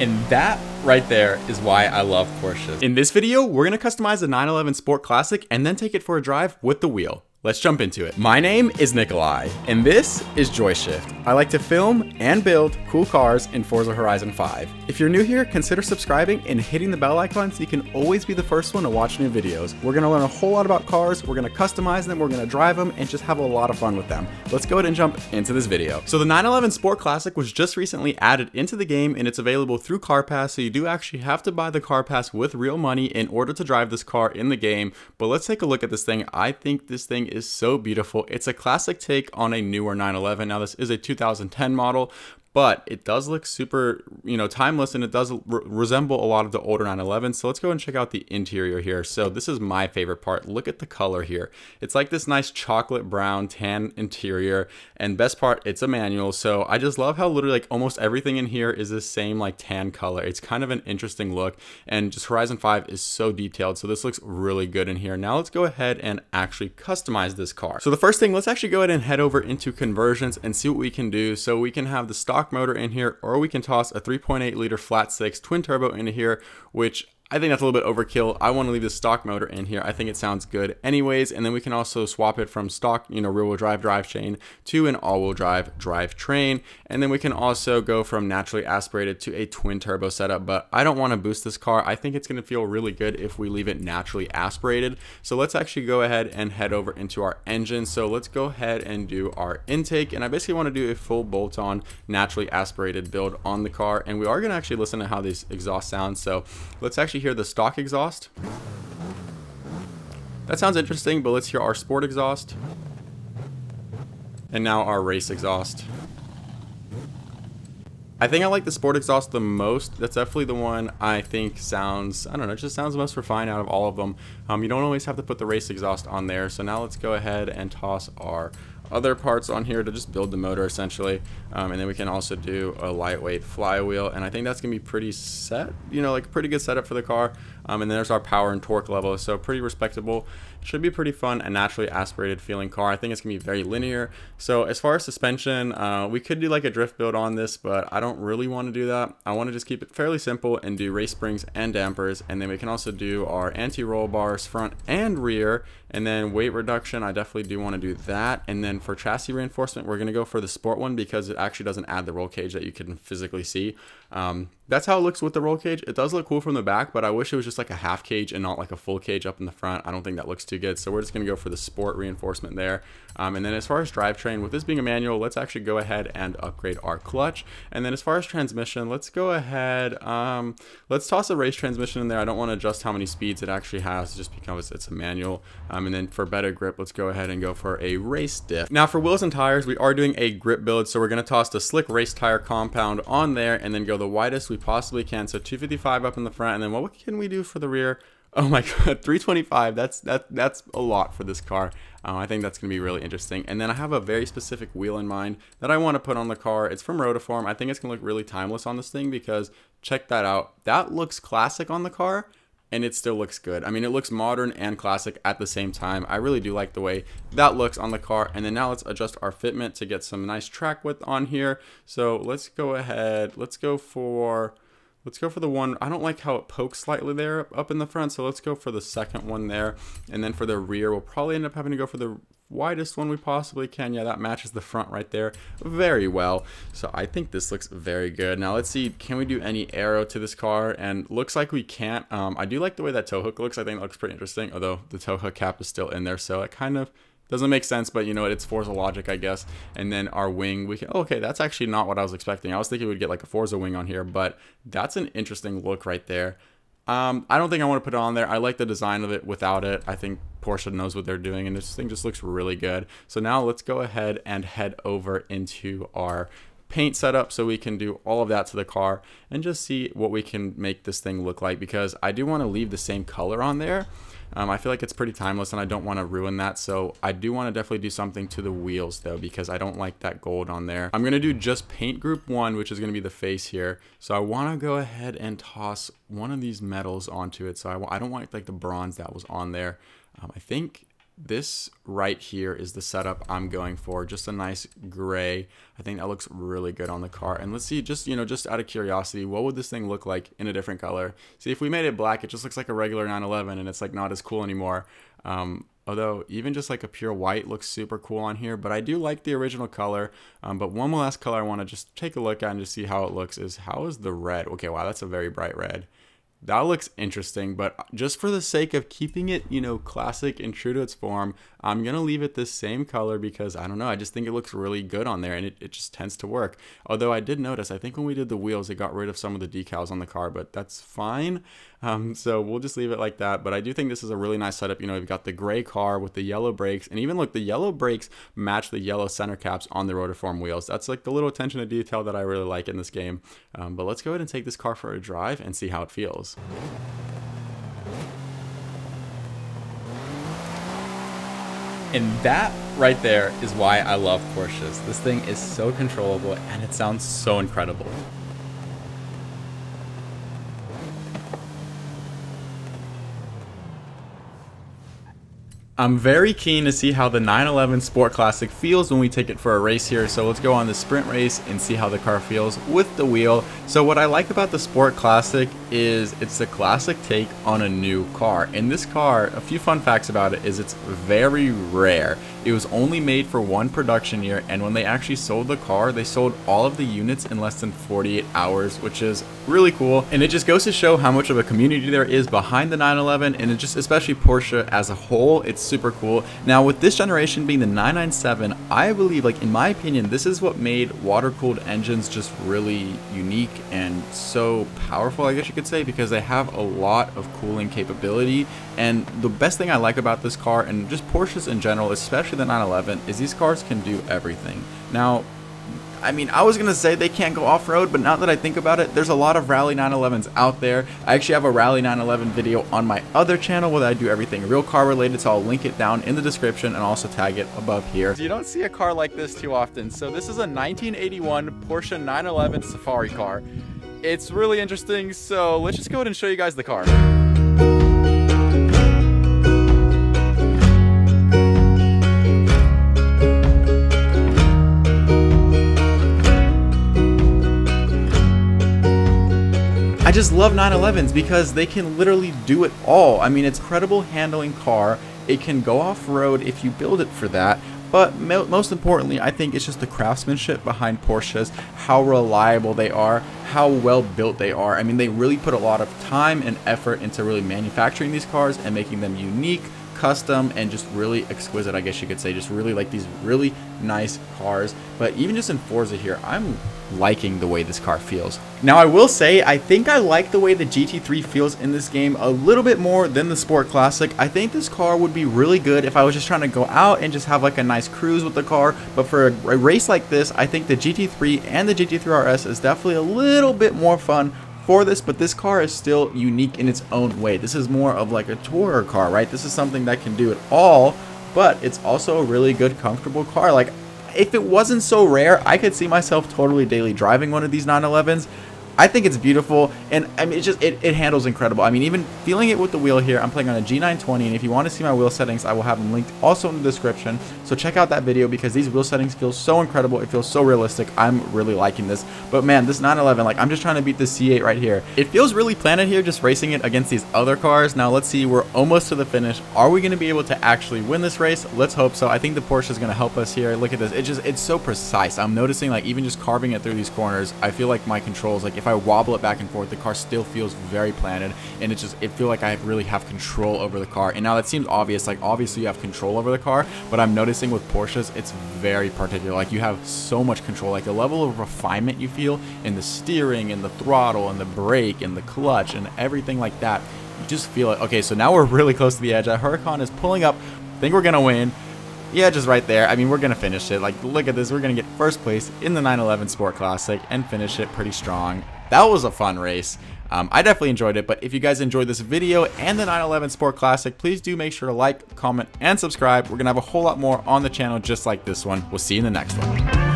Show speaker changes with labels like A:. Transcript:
A: And that right there is why I love Porsches. In this video, we're gonna customize the 911 Sport Classic and then take it for a drive with the wheel. Let's jump into it. My name is Nikolai, and this is Joyshift. I like to film and build cool cars in Forza Horizon 5. If you're new here, consider subscribing and hitting the bell icon so you can always be the first one to watch new videos. We're gonna learn a whole lot about cars, we're gonna customize them, we're gonna drive them, and just have a lot of fun with them. Let's go ahead and jump into this video. So the 911 Sport Classic was just recently added into the game, and it's available through Car Pass, so you do actually have to buy the Car Pass with real money in order to drive this car in the game. But let's take a look at this thing. I think this thing is so beautiful. It's a classic take on a newer 911. Now this is a 2010 model, but it does look super, you know, timeless and it does re resemble a lot of the older 911. So let's go and check out the interior here. So this is my favorite part. Look at the color here. It's like this nice chocolate brown tan interior and best part, it's a manual. So I just love how literally like almost everything in here is the same like tan color. It's kind of an interesting look and just Horizon 5 is so detailed. So this looks really good in here. Now let's go ahead and actually customize this car. So the first thing, let's actually go ahead and head over into conversions and see what we can do. So we can have the stock stock motor in here, or we can toss a 3.8 liter flat six twin turbo into here, which I think that's a little bit overkill. I want to leave the stock motor in here. I think it sounds good anyways. And then we can also swap it from stock, you know, rear wheel drive drive chain to an all wheel drive drive train. And then we can also go from naturally aspirated to a twin turbo setup. But I don't want to boost this car. I think it's going to feel really good if we leave it naturally aspirated. So let's actually go ahead and head over into our engine. So let's go ahead and do our intake. And I basically want to do a full bolt on naturally aspirated build on the car. And we are going to actually listen to how this exhaust sounds. So let's actually actually hear the stock exhaust. That sounds interesting, but let's hear our sport exhaust. And now our race exhaust. I think I like the sport exhaust the most. That's definitely the one I think sounds, I don't know, it just sounds the most refined out of all of them. Um, you don't always have to put the race exhaust on there. So now let's go ahead and toss our other parts on here to just build the motor essentially. Um, and then we can also do a lightweight flywheel and I think that's gonna be pretty set you know like a pretty good setup for the car. Um, and then there's our power and torque level so pretty respectable. Should be pretty fun and naturally aspirated feeling car. I think it's gonna be very linear. So as far as suspension uh, we could do like a drift build on this but I don't really want to do that. I want to just keep it fairly simple and do race springs and dampers and then we can also do our anti-roll bars front and rear and then weight reduction. I definitely do want to do that and then for chassis reinforcement, we're going to go for the sport one because it actually doesn't add the roll cage that you can physically see. Um, that's how it looks with the roll cage. It does look cool from the back, but I wish it was just like a half cage and not like a full cage up in the front. I don't think that looks too good. So we're just to go for the sport reinforcement there. Um, and then as far as drivetrain, with this being a manual, let's actually go ahead and upgrade our clutch. And then as far as transmission, let's go ahead, um, let's toss a race transmission in there. I don't want to adjust how many speeds it actually has just because it's a manual. Um, and then for better grip, let's go ahead and go for a race diff. Now for wheels and tires, we are doing a grip build. So we're to toss the slick race tire compound on there and then go the widest we possibly can. So 255 up in the front, and then what can we do for the rear? Oh my god, 325. That's that that's a lot for this car. Uh, I think that's going to be really interesting. And then I have a very specific wheel in mind that I want to put on the car. It's from Rotiform. I think it's going to look really timeless on this thing because check that out. That looks classic on the car, and it still looks good. I mean, it looks modern and classic at the same time. I really do like the way that looks on the car. And then now let's adjust our fitment to get some nice track width on here. So let's go ahead. Let's go for... Let's go for the one, I don't like how it pokes slightly there up in the front, so let's go for the second one there. And then for the rear, we'll probably end up having to go for the widest one we possibly can. Yeah, that matches the front right there very well. So I think this looks very good. Now let's see, can we do any arrow to this car? And looks like we can't. Um, I do like the way that tow hook looks. I think it looks pretty interesting, although the tow hook cap is still in there. So it kind of doesn't make sense, but you know what? It's Forza logic, I guess. And then our wing, we can. okay, that's actually not what I was expecting. I was thinking we'd get like a Forza wing on here, but that's an interesting look right there. Um, I don't think I want to put it on there. I like the design of it without it. I think Porsche knows what they're doing, and this thing just looks really good. So now let's go ahead and head over into our paint setup so we can do all of that to the car and just see what we can make this thing look like because I do want to leave the same color on there um, I feel like it's pretty timeless and I don't want to ruin that. So I do want to definitely do something to the wheels though, because I don't like that gold on there. I'm going to do just paint group one, which is going to be the face here. So I want to go ahead and toss one of these metals onto it. So I, I don't want like the bronze that was on there. Um, I think this right here is the setup I'm going for. Just a nice gray. I think that looks really good on the car. And let's see, just, you know, just out of curiosity, what would this thing look like in a different color? See, if we made it black, it just looks like a regular 911 and it's like not as cool anymore. Um, although even just like a pure white looks super cool on here, but I do like the original color. Um, but one last color I want to just take a look at and just see how it looks is how is the red? Okay, wow, that's a very bright red that looks interesting, but just for the sake of keeping it, you know, classic and true to its form, I'm going to leave it the same color because I don't know, I just think it looks really good on there and it, it just tends to work. Although I did notice, I think when we did the wheels, it got rid of some of the decals on the car, but that's fine. Um, so we'll just leave it like that. But I do think this is a really nice setup. You know, you've got the gray car with the yellow brakes and even look, the yellow brakes match the yellow center caps on the rotiform wheels. That's like the little attention to detail that I really like in this game. Um, but let's go ahead and take this car for a drive and see how it feels. And that right there is why I love Porsches. This thing is so controllable and it sounds so incredible. I'm very keen to see how the 911 Sport Classic feels when we take it for a race here, so let's go on the sprint race and see how the car feels with the wheel. So what I like about the Sport Classic is it's a classic take on a new car. And this car, a few fun facts about it is it's very rare. It was only made for one production year, and when they actually sold the car, they sold all of the units in less than 48 hours, which is really cool. And it just goes to show how much of a community there is behind the 911, and it just, especially Porsche as a whole, it's super cool. Now with this generation being the 997, I believe, like in my opinion, this is what made water-cooled engines just really unique and so powerful, I guess you could say, because they have a lot of cooling capability. And the best thing I like about this car, and just Porsches in general, especially the 911, is these cars can do everything. Now, I mean, I was going to say they can't go off-road, but now that I think about it, there's a lot of Rally 911s out there. I actually have a Rally 911 video on my other channel where I do everything real car related, so I'll link it down in the description and also tag it above here. You don't see a car like this too often. So this is a 1981 Porsche 911 Safari car. It's really interesting, so let's just go ahead and show you guys the car. Just love 911s because they can literally do it all. I mean, it's credible handling car. It can go off-road if you build it for that. But most importantly, I think it's just the craftsmanship behind Porsches, how reliable they are, how well built they are. I mean, they really put a lot of time and effort into really manufacturing these cars and making them unique, custom and just really exquisite I guess you could say just really like these really nice cars but even just in Forza here I'm liking the way this car feels now I will say I think I like the way the GT3 feels in this game a little bit more than the Sport Classic I think this car would be really good if I was just trying to go out and just have like a nice cruise with the car but for a, race like this I think the GT3 and the GT3 RS is definitely a little bit more fun for this, but this car is still unique in its own way. This is more of like a tourer car, right? This is something that can do it all, but it's also a really good, comfortable car. Like, if it wasn't so rare, I could see myself totally daily driving one of these 911s. I think it's beautiful, and I mean, it just it, it handles incredible. I mean, even feeling it with the wheel here, I'm playing on a G920, and if you want to see my wheel settings, I will have them linked also in the description. So check out that video because these wheel settings feel so incredible. It feels so realistic. I'm really liking this. But man, this 911, like I'm just trying to beat the C8 right here. It feels really planted here, just racing it against these other cars. Now let's see, we're almost to the finish. Are we going to be able to actually win this race? Let's hope so. I think the Porsche is going to help us here. Look at this. It just it's so precise. I'm noticing like even just carving it through these corners, I feel like my controls, like if I wobble it back and forth, the car still feels very planted, and it just it feel like I really have control over the car. And now that seems obvious, like obviously you have control over the car, but I'm noticing with Porsches, it's very particular. Like you have so much control, like the level of refinement you feel in the steering and the throttle and the brake and the clutch and everything like that. You just feel it. Okay, so now we're really close to the edge. That Huracan is pulling up. think we're gonna win. Yeah, just right there. I mean, we're going to finish it. Like, look at this. We're going to get first place in the 911 Sport Classic and finish it pretty strong. That was a fun race. Um, I definitely enjoyed it, but if you guys enjoyed this video and the 911 Sport Classic, please do make sure to like, comment, and subscribe. We're going to have a whole lot more on the channel just like this one. We'll see you in the next one.